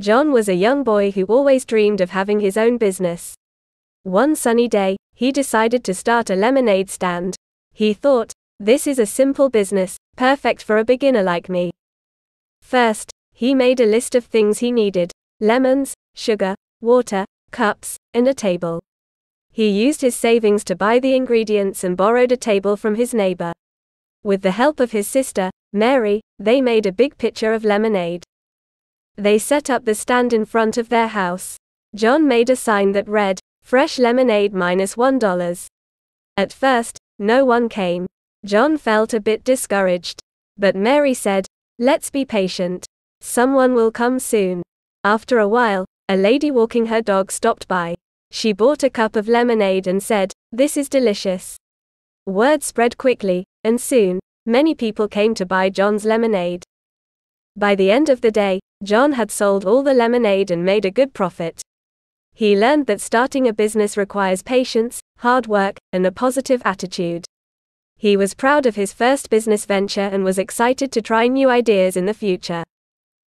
John was a young boy who always dreamed of having his own business. One sunny day, he decided to start a lemonade stand. He thought, this is a simple business, perfect for a beginner like me. First, he made a list of things he needed lemons, sugar, water, cups, and a table. He used his savings to buy the ingredients and borrowed a table from his neighbor. With the help of his sister, Mary, they made a big pitcher of lemonade. They set up the stand in front of their house. John made a sign that read, Fresh lemonade minus 1. At first, no one came. John felt a bit discouraged. But Mary said, Let's be patient. Someone will come soon. After a while, a lady walking her dog stopped by. She bought a cup of lemonade and said, This is delicious. Word spread quickly, and soon, many people came to buy John's lemonade. By the end of the day, John had sold all the lemonade and made a good profit. He learned that starting a business requires patience, hard work, and a positive attitude. He was proud of his first business venture and was excited to try new ideas in the future.